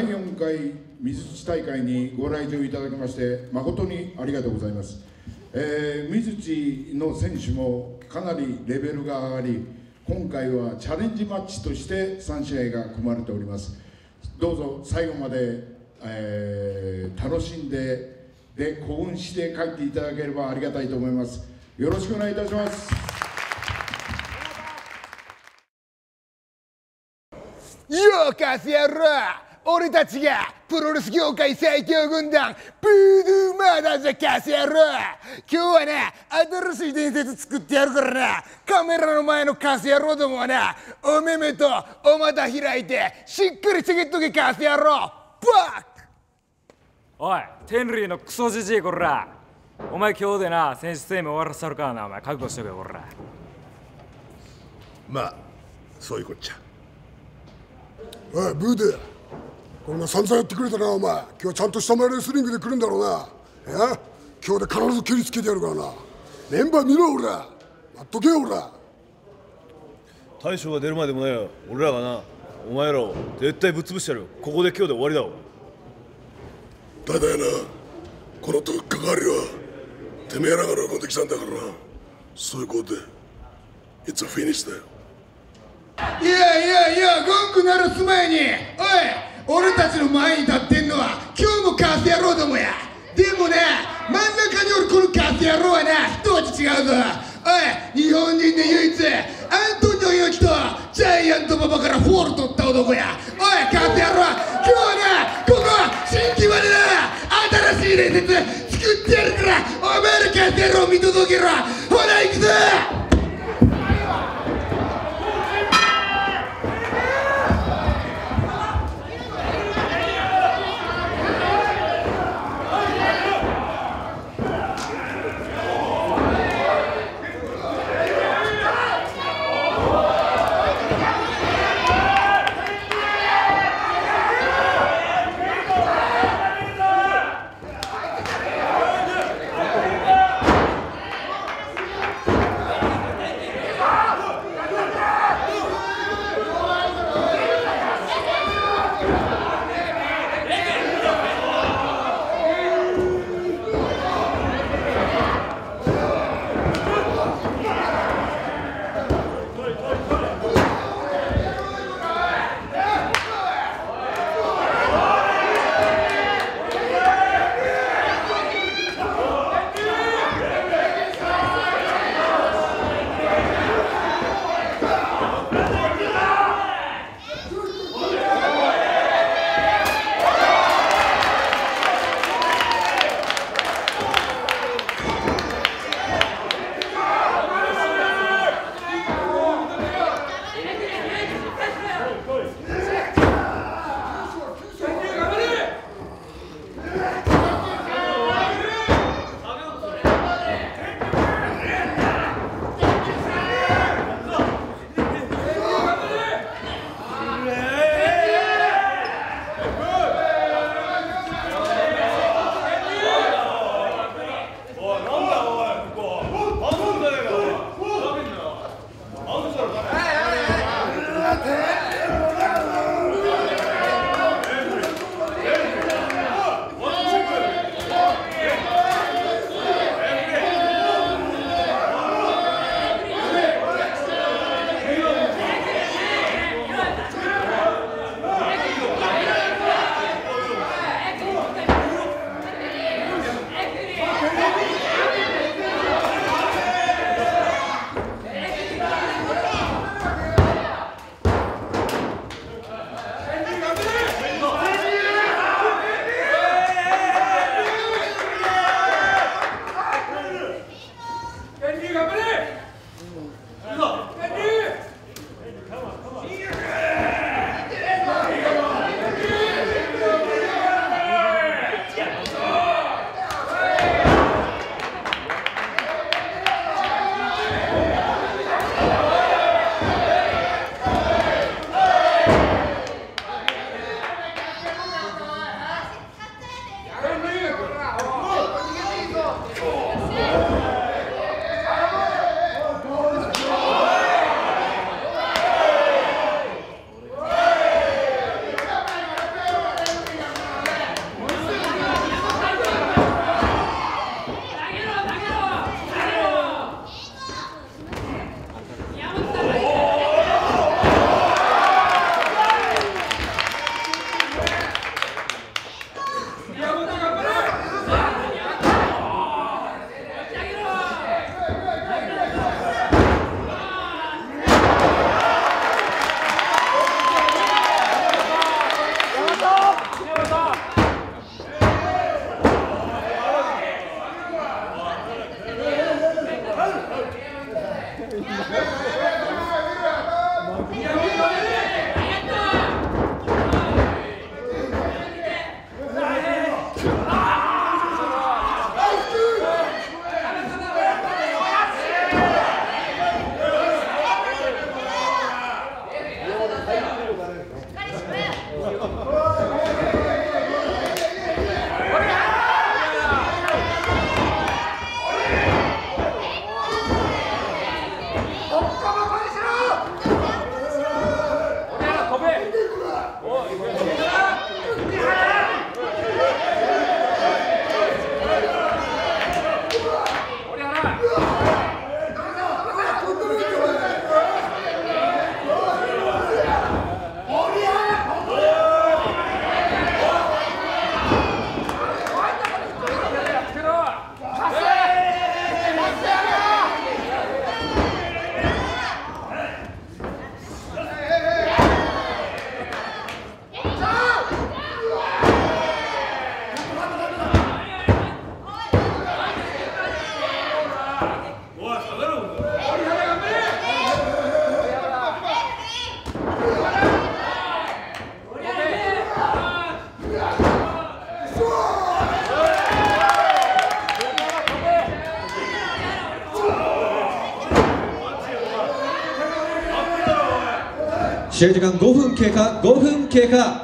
第4回水土大会にご来場いただきまして誠にありがとうございます、えー水土の選手もかなりレベルが上がり今回はチャレンジマッチとして3試合が組まれております。どうぞ最後まで、えー楽しんでで興奮して帰っていただければありがたいと思います。よろしくお願いいたします。よかすやろ俺たちがプロレス業界最強軍団ブードゥーマーダーズカスやろ今日はな新しい伝説作ってやるからなカメラの前のカス野郎どもはなお目目とお股開いてしっかりちぎっとけカス野郎バッおい天理のクソじじいこら。お前今日でな選手生命終わらせたるからな。お前覚悟しとけこら。まあそういうこっちゃ。おいブーデこんな散々やってくれたなお前。今日はちゃんとした前レスリングで来るんだろうな。いや今日で必ず蹴りつけてやるからな。メンバー見ろ俺待っとけよ俺大将が出るまでもないよ。俺らがなお前らを絶対ぶっ潰してやるよ。ここで今日で終わりだわただやな。このとっかかりはてめえらが喜んできたんだからな。そういうことで It's a finish だよ。いやいやいやゴング鳴らす前に。おい俺たちの前に立ってんのは今日もカス野郎どもや。でもね真ん中におるこのカス野郎はな一味違うぞ。おい日本人で唯一アントニオ猪木とジャイアント馬場からフォール取った男や。おいカス野郎今日はなここ新規までな新しい伝説作ってやるからお前らカス野郎見届けろ。 지혜지간 노흠케가 노흠케가.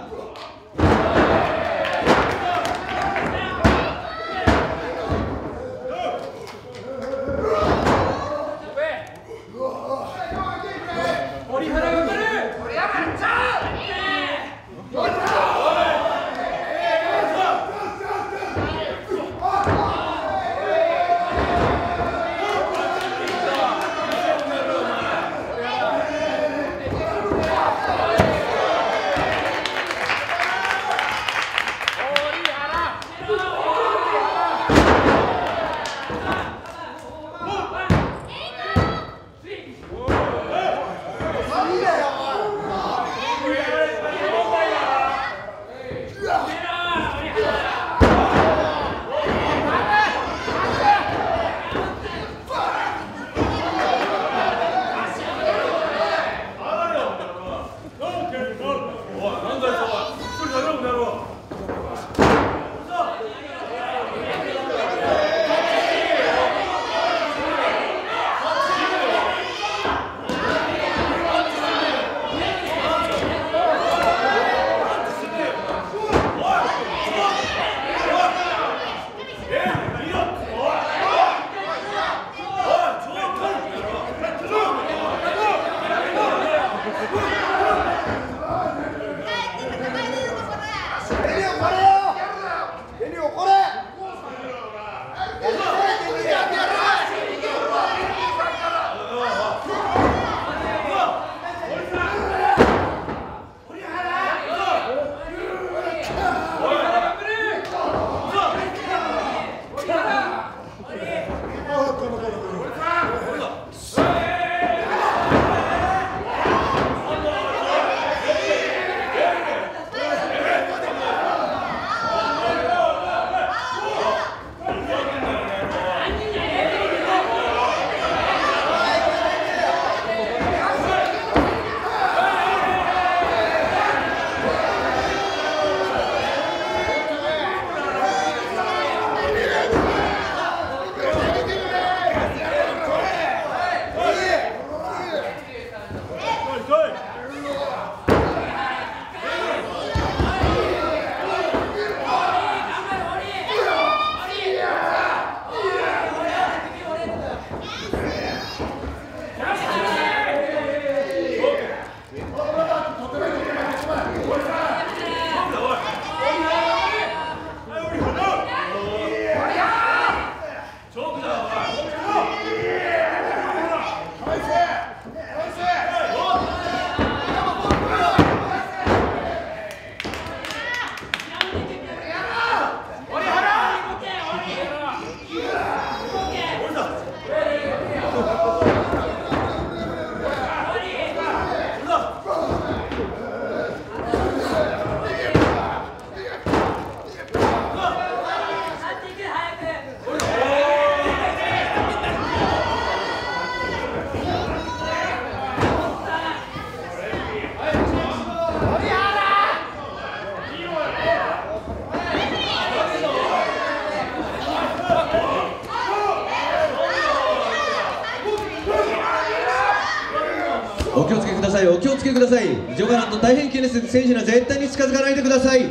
お気をつけください。お気をつけください。ジョガランド大変危険です。選手には絶対に近づかないでください。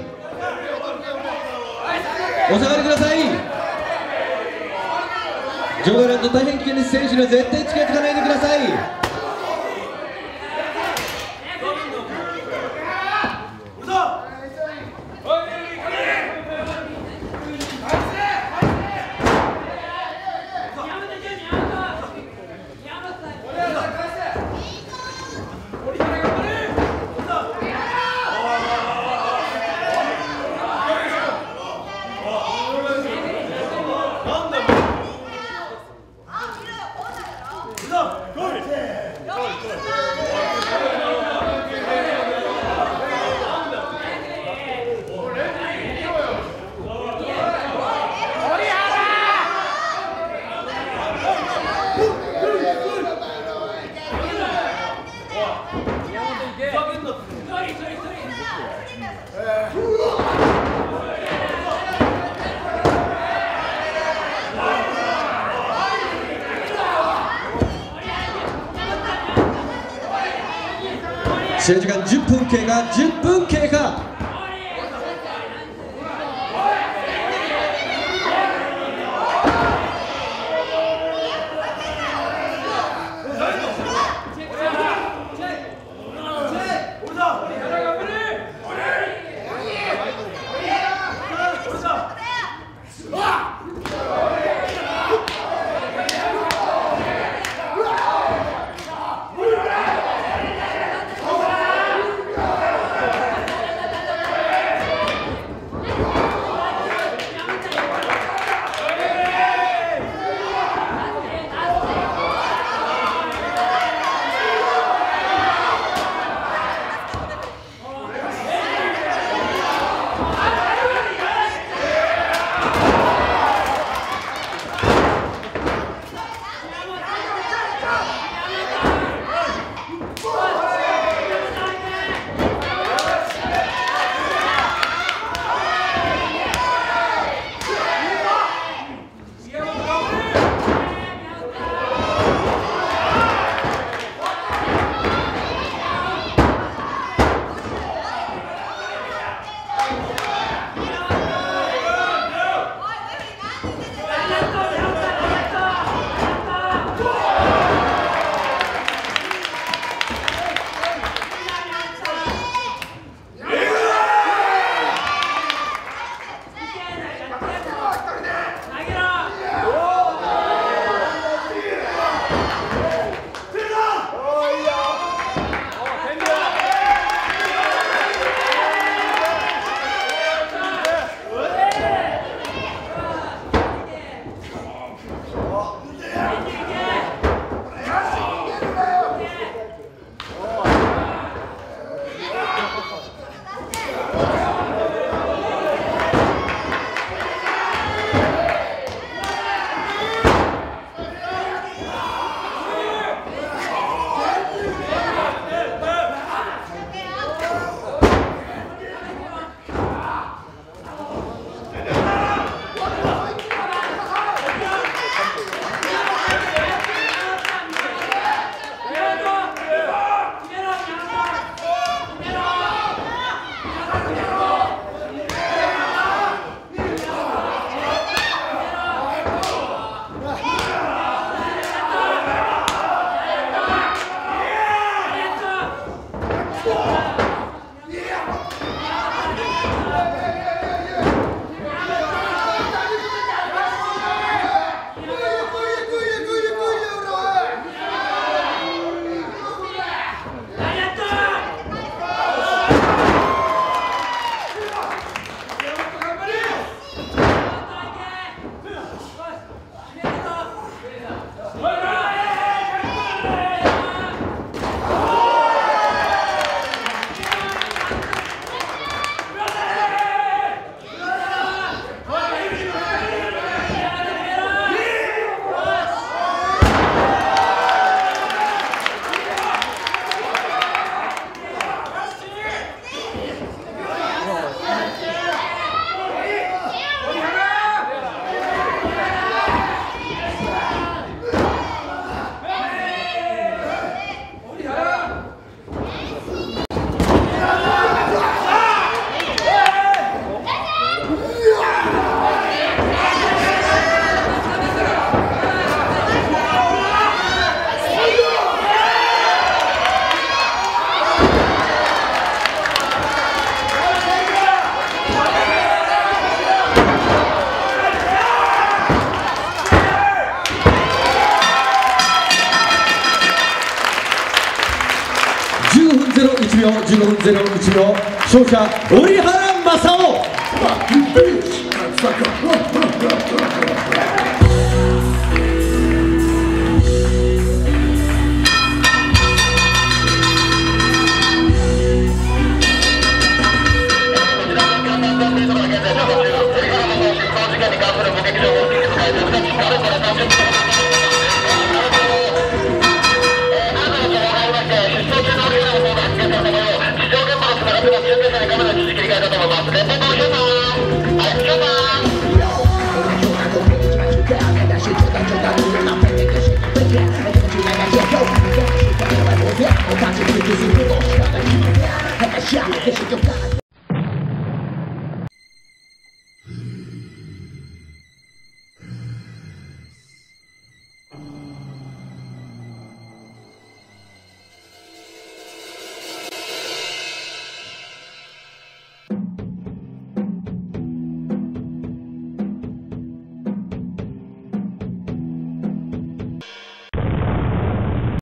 お下がりください。ジョガランド大変危険です。選手には絶対近づかないでください。 제주간 10분께가 10분께가. ゼロ一の勝者折原正雄。